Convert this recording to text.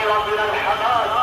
الحماد